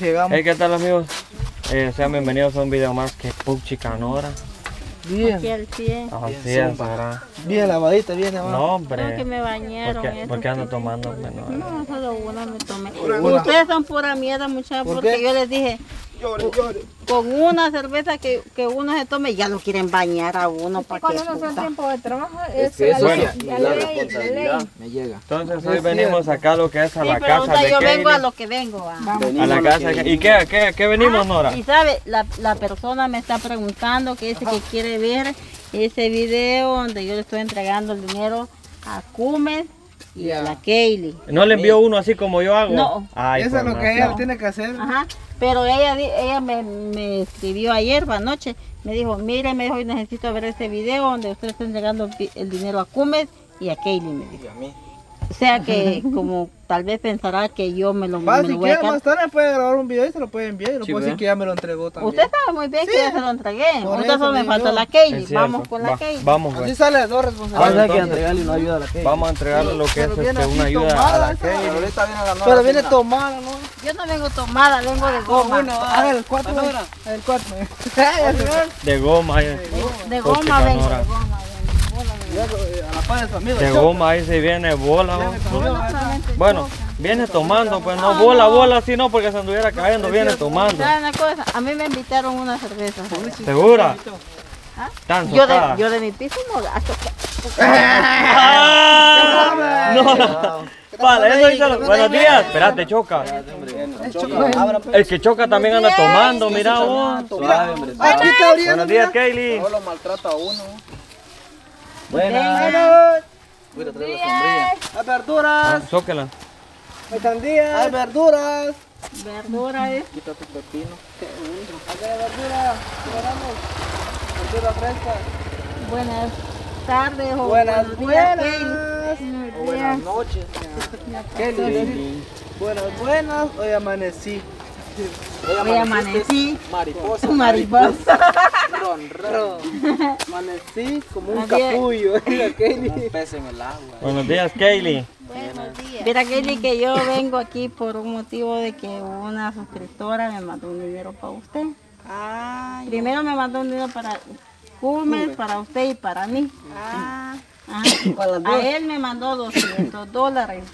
llegamos. Hey, ¿qué tal amigos? Eh, sean bienvenidos a un video más que Puchi Canora. Bien, Aquí al 100. Así Bien, es, ¿verdad? bien lavadita, bien lavadita. No, que hombre. me ¿Por bañaron. qué, eso por qué ando tomando? Bueno, No, solo una me tomé. Ustedes son pura mierda, muchachos, ¿Por porque qué? yo les dije, Llore, llore. con una cerveza que, que uno se tome, ya lo quieren bañar a uno para que Cuando no son tiempo de trabajo, es, que eso la es ley, la la ley, la responsabilidad. ley. Me llega. entonces hoy venimos acá lo que es a Sí, la casa de yo vengo a lo que vengo. ah. A la casa de ¿Y qué, qué, qué venimos, Nora? Y sabe, la, la persona me está preguntando que dice que quiere ver ese video donde yo le estoy entregando el dinero a Cumes y a la Kaylee. ¿No le envió uno así como yo hago? No. Ay, Eso es lo que ella tiene que hacer. Ajá, pero ella, ella me, me escribió ayer, anoche, me dijo, mire, me dijo, necesito ver este video donde usted está entregando el, el dinero a Cumes y a Kaylee, me dijo. Y a mí. O sea que como tal vez pensará que yo me lo, Va, me si lo voy a quiere más quedar. tarde puede grabar un video y se lo puede enviar. Y lo Sí, puede decir que ya me lo entregó también. Usted sabe muy bien que ya se lo entregué. Por eso solo me falta la Es cierto. Vamos con la Va- Kaylee. Vamos, Así pues. sale las dos responsabilidades. hay que entonces- entregarle una ayuda a la que. Vamos a entregarle lo que es Pero viene este, así una ayuda a tomada, la esa. Kaylee. Pero ahorita viene la Pero viene tomada, ¿no? Yo no vengo tomada, vengo de goma. A ver, el cuatro. El cuatro. De goma. De Porque goma vengo, de goma goma, ahí se viene bola. Bueno, viene tomando, pues no bola, bola así no, porque se anduviera cayendo, viene tomando. ¿Saben una cosa? A mí me invitaron una cerveza. ¿Segura? ¿Ah? Tan Yo de, yo de mi piso no gasto. ¡Ah! No. Vale, eso dice lo- Buenos días. Espérate, choca. El que choca también anda tomando, mira vos. Buenos días, Kaylee. No lo maltrata a uno. Buenas. Voy a traer la sombrilla. Hay verduras. Zóquela. Hay sandías. Hay verduras. Verdura es. Quita tu pepino. Aquí hay verduras. Verduras frescas. Buenas tardes o Buenas, buenos días, buenas. O buenas noches. Kelly. Buenas, buenas. Hoy amanecí. Hoy amanecí. Mariposa. Mariposa. Ron, ron. Amanecí como un capullo. Mira, Kelly. Un pez en el agua. Buenos días, Kaylee. Buenos días. Mira, Kelly, que yo vengo aquí por un motivo de que una suscriptora me mandó un dinero para usted. Primero me mandó un dinero para Cumes, para usted y para mí. Ajá. A él me mandó 200 dólares.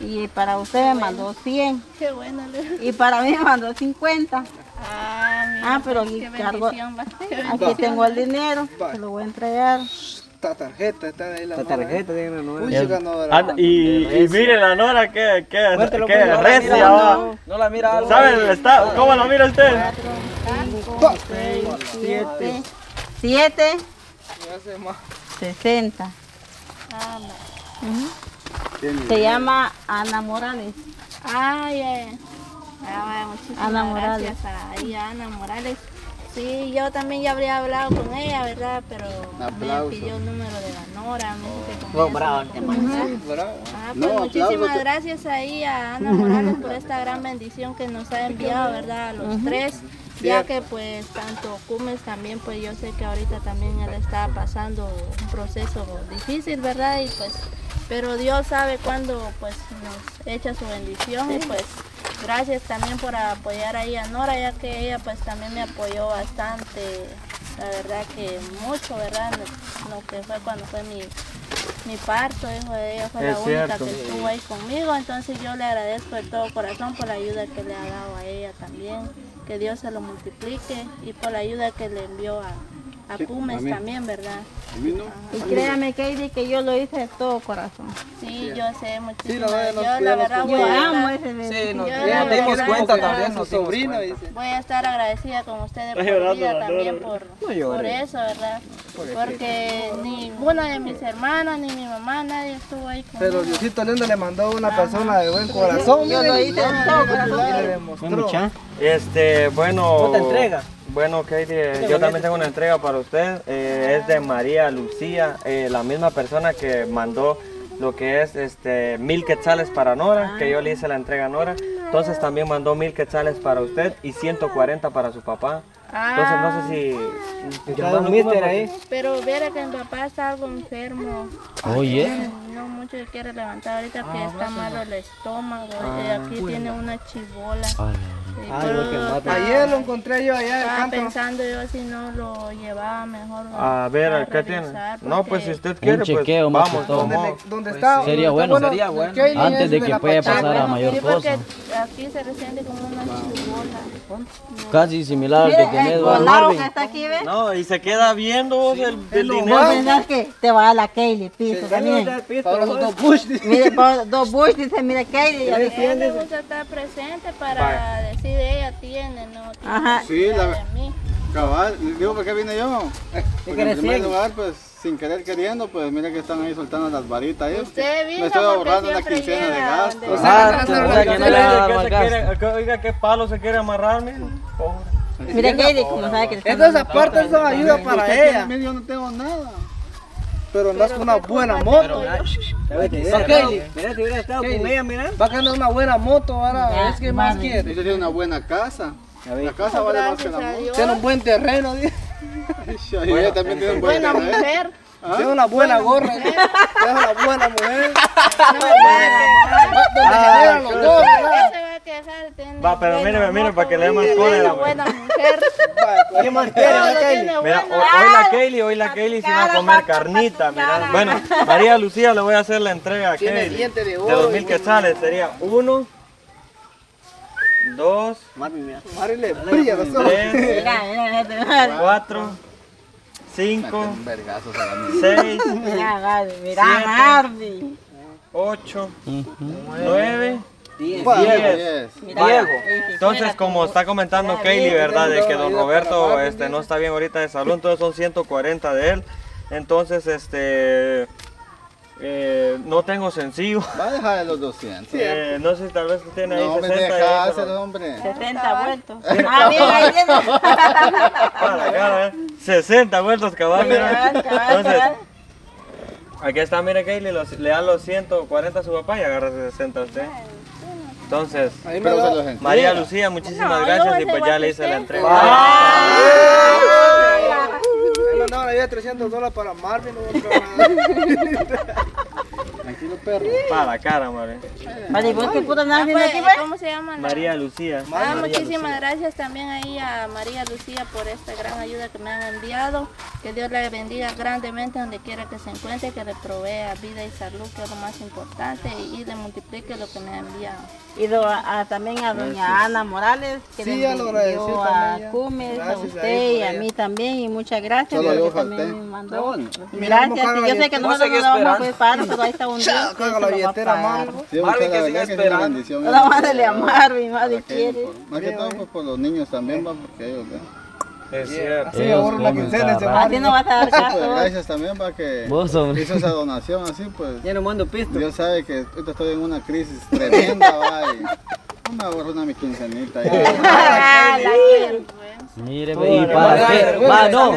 Y para usted me mandó 100. Qué bueno, Y para mí me mandó 50. Ah, Ah, pero aquí, qué cargo, bendición, va. Qué aquí tengo el dinero. Se lo voy a entregar. Esta tarjeta está ahí la La Nora. tarjeta tiene una nueva. Uy, chica, Nora. Anda, y, y mire la Nora, que, que, que pues, no la recia mira, va. no, No la mira algo. ¿Sabe el estado? ¿Cómo la mira usted? 6, 7, 7, Ya sé más. 60. Ujú. Se llama Ana Morales. Ay, ay. Ah, bueno, muchísimas Ana Morales. gracias a, ahí a Ana Morales. Sí, yo también ya habría hablado con ella, ¿verdad? Pero Aplauso. me pidió el número de la Nora, me dice que con No, ella bravo. Bravo. Ah, pues No, muchísimas gracias ahí a Ana Morales por esta gran bendición que nos ha enviado, ¿verdad? A los tres, ya que pues tanto Cumes también, pues yo sé que ahorita también él está pasando un proceso difícil, ¿verdad? Y pues, pero Dios sabe cuándo pues nos echa su bendición y pues gracias también por apoyar ahí a Nora, ya que ella pues también me apoyó bastante, la verdad que mucho, ¿verdad? Lo que fue cuando fue mi mi parto, hijo, ella fue Es la única cierto. que estuvo ahí conmigo, entonces yo le agradezco de todo corazón por la ayuda que le ha dado a ella también, que Dios se lo multiplique y por la ayuda que le envió a, a Cumes también, ¿verdad? Y créame, Katie, que yo lo hice de todo corazón. Sí, yo sé Sí, la nos yo la cuidamos verdad voy Yo a, amo ese bebé. Sí, nos, Yo ya la nos dimos verdad- cuenta también. su Nos sobrino, dice. voy a estar agradecida con ustedes por llorando vida la también por, No por eso, ¿verdad? Porque ninguna de mis hermanas ni mi mamá, nadie estuvo ahí conmigo. Pero Diosito lindo le mandó a una persona de buen corazón. Yo lo hice de todo corazón. Y le demostró. Este, bueno. ¿Otra entrega? Bueno, Katie, eh, yo también tengo una entrega para usted. eh, es de María Lucía, eh, la misma persona que mandó lo que es este mil quetzales para Nora, que yo le hice la entrega a Nora. Entonces también mandó mil quetzales para usted y 140 para su papá. Entonces no sé si... Está un mister ahí. Pero viera que mi papá está algo enfermo. Oye. No mucho se quiere levantar ahorita que está malo el estómago. y aquí tiene una chibola. Sí, pero Ayer lo encontré yo allá estaba campo. pensando yo si no lo llevaba mejor. A ver, a ¿qué tiene? No, pues si usted quiere, pues chequeo más que vamos. le- donde está. Sería donde bueno. Sería bueno. Antes es de que pueda pasar a mayor porque cosa. aquí se resiente como una. Casi similar al que Mire, tiene el Eduardo volado Marvin. que está aquí, ¿ves? No, y se queda viendo el, el No dinero. que te va a dar la Kaylee piso también. Para los dos dice. Mire, por dos bush dice, mire Kaylee. A ella le gusta estar presente para decir ella tiene, no tiene Ajá. Sí, la-. Cabal, digo, ¿por qué vine yo? Porque en primer lugar, pues, sin querer queriendo, pues, mira que están ahí soltando las varitas ahí. Usted vino Me estoy ahorrando una quincena de gastos. Ah, o sea que no le ¿Qué Oiga, palo se quiere amarrar, mire. Pobre. Mire Kaylee, como sabe que Entonces, aparte son ayuda para ella. yo no tengo nada. Pero andas con una buena moto. Mira, si hubiera estado con ella, mira. Va a ganar una buena moto ahora. Es que más quiere. Usted tiene una buena casa. La casa vale más que la moto. Tiene un buen terreno. También tiene Buena terreno. mujer. Tiene una buena gorra. Tiene una buena mujer. Ah, generan los dos, ¿Qué ¿verdad? se va pero mire, moto, para que le dé más cólera, buena mujer. Mira, hoy, la Kaylee, hoy la Kaylee sí va a comer carnita, mira. Bueno, María Lucía le voy a hacer la entrega a dientes de De oro los y mil quetzales sería uno, dos, Mari le brilla los ojos. tres, cuatro, cinco, Un vergazo se la mía. seis, mira, Marvin, mira, Siete. Marvin. ocho, nueve, Diez. Mira, Diego. ese, Entonces, como está comentando Kaylee, ¿verdad? De que don Roberto este, no está bien ahorita de salud, entonces son 140 de él. Entonces, este. eh, no tengo sencillo. Va a dejar de los 200. Eh, no sé si tal vez tiene ahí No, me 60 ahí, pero- hombre. 60 vueltos. Ah, mira, ahí viene. Cara, eh. 60 vueltos cabal, mira. Cabal, cabal, Entonces, aquí está, mire Kaylee, los- le dan los 140 a su papá y agarra 60 a usted. Entonces, lo... María Lucía, muchísimas No, gracias y pues ya le hice la entrega. Mandaron ayer 300 dólares para Marvin. Tranquilo, perro. Para la cara, madre. Vale, ¿y vos qué puta nada Ah, pues, aquí, pues? ¿Cómo se llama? la- María Lucía. Ah, muchísimas gracias también ahí a María Lucía por esta gran ayuda que me han enviado. Que Dios le bendiga grandemente donde quiera que se encuentre, que le provea vida y salud, que es lo más importante, y le multiplique lo que me ha enviado. Y do- a- también a doña Ana Morales, que Sí, le lo agradeció envió a. Cumes, a Gracias a usted y a mí también, y muchas gracias Solo también me mandó. Gracias, la yo sé que no lo vamos a poder pagar, pero ahí está un día la a billetera. Marvin. Sí, Marvin, que siga esperando. mándale a Marvin, madre quiere. Más que todo pues, por los niños también, va, porque ellos. Es cierto. Así ahorro quincena ese Así no vas a dar Pues, caso. gracias también para que hizo esa donación así, pues. Ya no mando pisto. Dios sabe que estoy en una crisis tremenda, va, y me ahorro una mi quincenita. ahí. Mire, ¿y para qué? Va, no.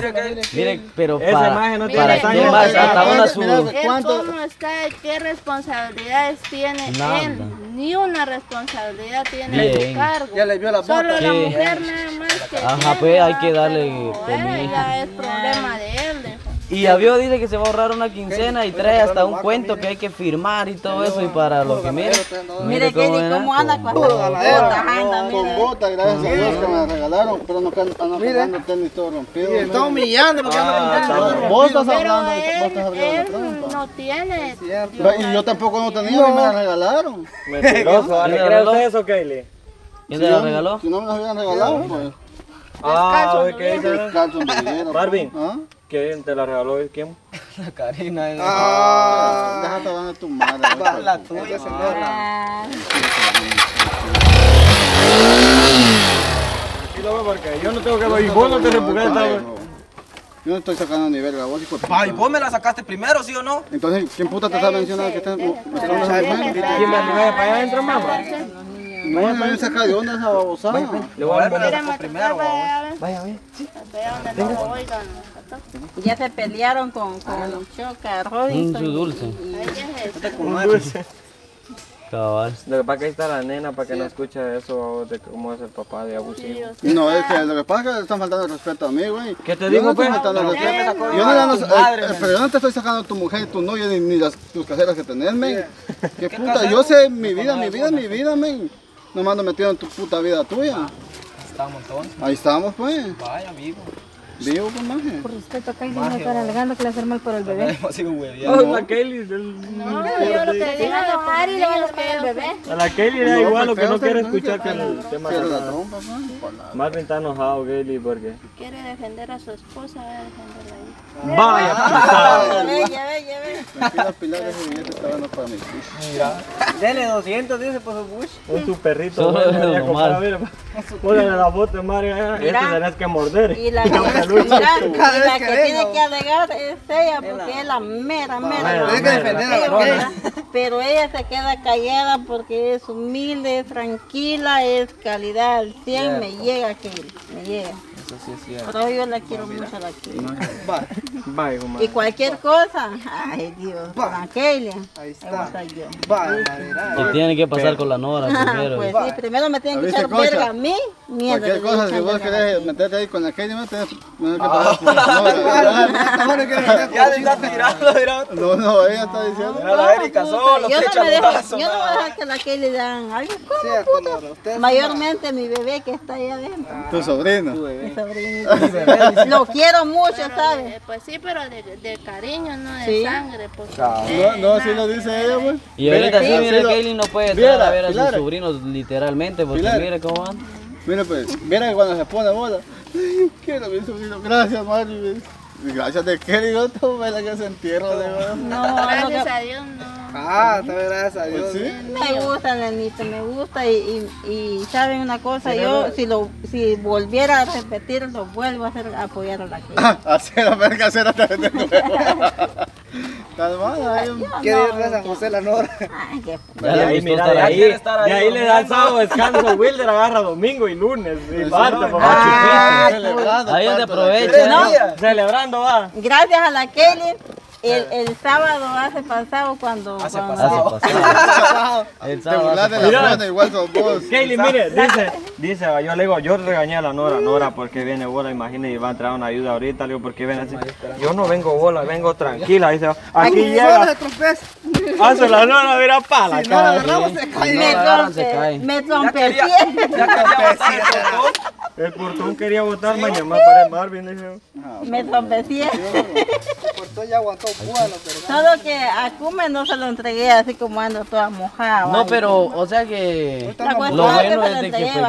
Mire, pero Esa para, imagen no ¿para qué más? Hasta una su... ¿Cuánto? cómo está, qué responsabilidades tiene Nada. él, ni una responsabilidad tiene Bien. su cargo. Ya le vio la Solo bota. la mujer nada más que Ajá, tiene, pues, hay que darle Pero, comida. eh, ya es problema de él. dijo. Y Avio dice que se va a ahorrar una quincena y trae hasta un cuento que hay que firmar y todo eso. Y para los que miren, Mire, cómo Kelly, era, cómo anda con la anda, Con botas, gracias a Dios que me regalaron, pero no ando tenis todo rompido. Y está humillando porque anda todo Vos estás Pero hablando, vos él, estás hablando no tiene. Y yo tampoco no tenía, y me las regalaron. Mentiroso, ¿le Mira, cree reloj. usted eso, Kaylee? ¿quién te la regaló? Si no me las hubieran regalado, pues. Ah, ¿qué dice? Descalzo. Marvin. ¿Ah? ¿Quién te la regaló? ¿Quién? La Karina. eh. Ah, Déjate hablar de tu madre. va, la tuya, señora. Ah, Sí, lo veo porque yo no tengo que ver. Y vos no te vez. Yo no estoy sacando ni verga, vos hijo de Pa, ¿y vos me la sacaste primero, sí o no? Entonces, ¿quién puta te está mencionando que está? ¿Quién me vaya para allá adentro, mamá? No me saca de onda esa babosada. Le voy a la sacó primero, Vaya, Vaya, donde no lo oigan. Ya se pelearon con, con Choca, Mm, Robinson. su dulce. y-. Con Marvin. Cabal. Lo que pasa es que ahí está la nena para que no escuche eso de cómo es el papá de abusivo. No, es que lo que pasa es que le están faltando el respeto a mí, güey. ¿Qué te Yo digo, no pues? faltando el ¿Pero qué me respeto. sacó Yo no, madre, eh, men? pero yo no te estoy sacando tu mujer, tu novia, ni, ni las, tus caseras que tenés, men. ¿Qué puta? Yo sé mi vida, mi vida, mi vida, men. Nomás no metido en tu puta vida tuya. Estamos entonces. Ahí estamos, pues. Vaya, vivo. Vivo, pues, maje. Por respeto a Kylie, no estar alegando que le hace mal por el bebé. Demasiado Oh, hueviado. la Kelly, el- No, yo lo que digo a es Ari, le va a los buscar el bebé. a la Kelly le da No, igual pues, lo que no quiere no, escuchar que el tema de la trompa, pues. Marvin está enojado, Kelly, porque... quiere defender a su esposa, va a defenderla ahí. Vaya, Ya ve, ya ve, ya ve. Tranquila, Pilar, ese billete está bueno para hijos. Mira. Dele 200, dice por su bush. Es tu perrito. Póngale la de Mario. eh, Este tenés que morder. Y la, y la que tiene que alegar es ella, porque es la mera, mera. Mera, Tienes que mera. defender a la Pero, ella se queda callada porque es humilde, es tranquila, es calidad al 100, me llega que me llega. Eso sí es cierto. Pero yo la quiero mucho a la hijo, Y cualquier cosa, ay Dios, con la Kelly, Ahí está. voy a estar yo. Tiene que pasar con la Nora Ah, primero. pues sí, primero me tienen que ¿Viste, echar verga a mí, mierda. Cualquier cosa, si vos querés meterte ahí con la Kelly, me tenés que la. Ya le está tirando, mira. No, no, ella está diciendo. Mira la Erika puta, solo, yo no echa me dejo, lodazo, yo no voy a dejar que la Kelly le dan algo. Nora, Mayormente mi bebé que está ahí adentro. Tu sobrino. Sobrinito. Lo quiero mucho, Pero ¿sabes? de- pues sí, pero de, de cariño, no de Sí. sangre. Porque No, no, así lo dice ella, pues. Y ahorita sí, Mira, Kaylin no puede Mira, entrar a ver a sus sobrinos literalmente, porque Pilar. mire cómo van. Mira, pues, mira que cuando se pone bola. Ay, quiero a mi sobrino. Gracias, Mari. Gracias de qué, digo, tú, vela que se entierro, de verdad. No, gracias no, a Dios no. Ah, gracias a Dios. Pues sí. me gusta, nenito, me gusta. Y, y, y saben una cosa, yo si lo si volviera a repetir, lo vuelvo a hacer, a apoyar a la Kelly. Hacer la verga, hacer hasta Calmada, hay un- Quiere ir No, a San José la Nora. Ay, qué Ya De le ahí, gustó mira, estar de ahí. ahí, ahí ahí le da el sábado descanso. Wilder agarra domingo y lunes. Y martes, Ah, papá celebrando Ahí la aprovecha. Kelly. ¿no? Celebrando, va. Gracias a la Kelly, el, el sábado hace pasado cuando... Hace cuando- pasado. Hace pasado. El Te sábado burlas hace de la Mira. igual sos vos. Kaylee, mire, dice, dice, yo le digo, yo regañé a la Nora, Nora, porque viene bola, imagínate, y va a entrar una ayuda ahorita, le digo, porque viene así. Yo no vengo bola, vengo tranquila, dice, aquí Solo llega, hace la Nora, mira, pa, la Si no la cara. agarramos, se cae. Me No, trompe, me quería, ya el portón. El portón quería botar mañana para el Marvin, le dije. Me trompecé. Por todo ya aguantó bueno, pero Solo que a Kume no se lo entregué así como ando toda mojada. No, pero, o sea que La lo cuestión es que bueno es de que entregué pues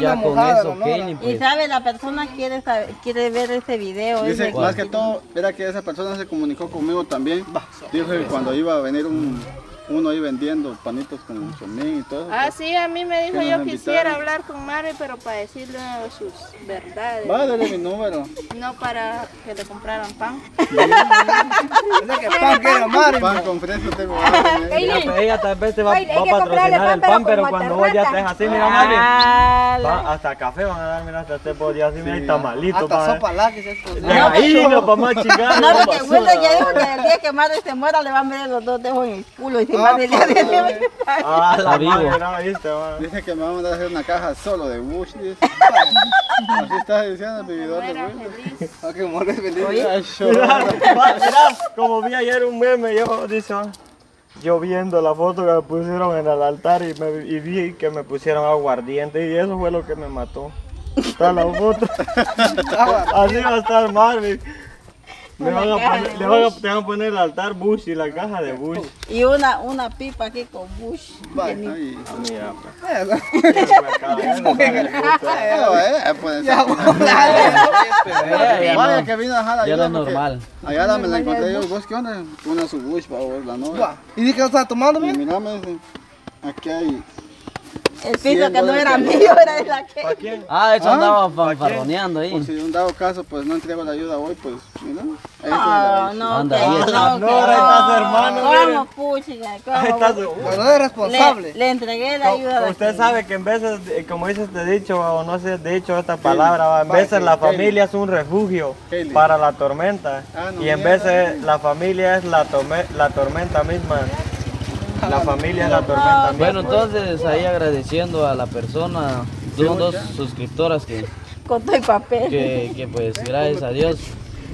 ya con mojada, eso, Y pues. sabe, la persona quiere saber, quiere ver ese video. Dice, ese- más que todo, era que esa persona se comunicó conmigo también. Dijo que cuando iba a venir un, uno ahí vendiendo panitos con chomín y todo. Ah, sí, a mí me dijo yo nos quisiera invitaron. hablar con Mari, pero para decirle sus verdades. Va, dale mi número. No para que le compraran pan. es que pan quiere amar. Pan con fresco tengo ¿eh? Pues ella tal vez te va, a patrocinar el pan, pero cuando vos ya estés así, mira, va, hasta café van a dar, mira, hasta este podía así, mira, tamalito Hasta para... sopa eso. De ahí, no, para más chingar. No, porque Wilder ya dijo que el día que Madre se muera le va a meter los dos dedos en el culo y le- Ah, la vivo. no, viste. Dice que me va a mandar a hacer una caja solo de Bush. Así está diciendo el vividor de Bush. Ah, que morir feliz. Ay, Mira, mira, como vi ayer un meme, yo, dice, ah, yo viendo la foto que me pusieron en el altar y, me, y vi que me pusieron aguardiente y eso fue lo que me mató. Está la foto. Así va a estar Marvin. Le van, a poner, le van a, te van a poner el altar Bush y la caja de Bush. Y una, una pipa aquí con Bush. Ay, Mira, no, eh, puede ser. Ya, ya Vaya que vino a dejar Ya no es porque normal. Allá la me la encontré yo. ¿Vos qué onda? Una su Bush para vos, la novia. ¿Y di que lo estaba tomando, Y bien? mira, me dice, aquí hay El piso que no era mío, era de la que. ¿Para quién? Ah, eso ¿Ah? andaba fanfarroneando ahí. Por si de un dado caso, pues no entrego la ayuda hoy, pues, mira. ahí No, no, Anda que bien. no, No, ahora está su hermano, ¿Cómo, mire. puchica? Ahí está su- Pero no es responsable. Le, le entregué la ayuda. a la Usted sabe que en veces, eh, como dice este dicho, o no sé dicho esta palabra, en veces la Kelly. familia es un refugio Kelly. para la tormenta. Ah, no, y en veces la familia es la, tome- la tormenta misma. La familia la tormenta. Bueno, entonces ahí agradeciendo a la persona, son dos suscriptoras que, Con todo el papel. que, que, pues gracias a Dios,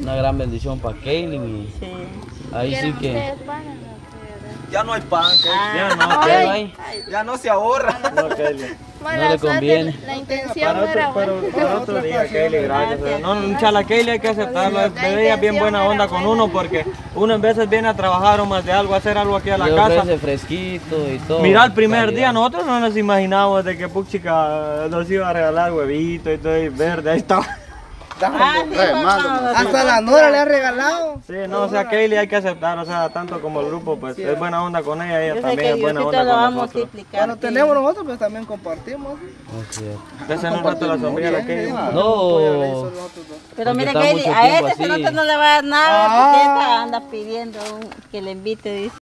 una gran bendición para Kaylin y Sí. ahí sí que... ¿Ustedes van a Ya no hay pan, que Ya no, se ahorra. No, Kelly. Bueno, No le conviene. La intención Para era otro, buena. para, para otro día, Kelly, gracias. No, chala, Kelly hay que aceptarlo. Es ella bien buena onda con uno porque uno en veces viene a trabajar o más de algo, a hacer algo aquí a la casa. fresquito y todo. Mira, el primer calidad. día nosotros no nos imaginábamos de que Puchica nos iba a regalar huevito y todo y verde, ahí estaba. Ah, sí, Eh, no, Hasta la Nora le ha regalado. Sí, no, o sea, Kelly hay que aceptar, o sea, tanto como el grupo, pues es buena onda con ella, ella Yo también es buena onda lo con nosotros. sí. tenemos nosotros, pues también compartimos. Entonces en un rato la sombrilla la Kelly. No. Pero mire, mucho a este cerote no le va a dar nada porque esta anda pidiendo un- que le invite, dice.